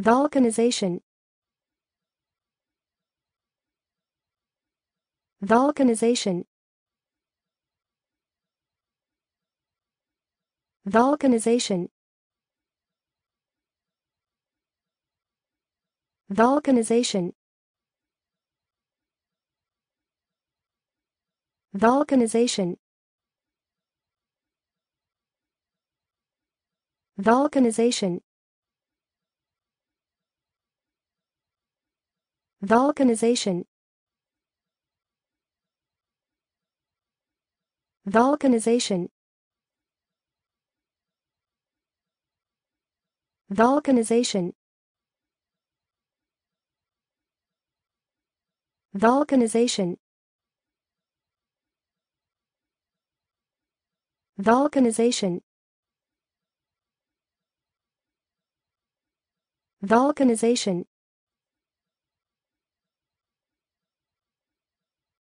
Vulcanization. Vulcanization. Vulcanization. Vulcanization. Vulcanization. Vulcanization. Vulcanization. Vulcanization. Vulcanization. Vulcanization. Vulcanization. Vulcanization.